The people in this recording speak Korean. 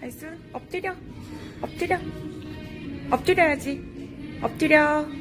나이스. 엎드려. 엎드려. 엎드려야지. 엎드려.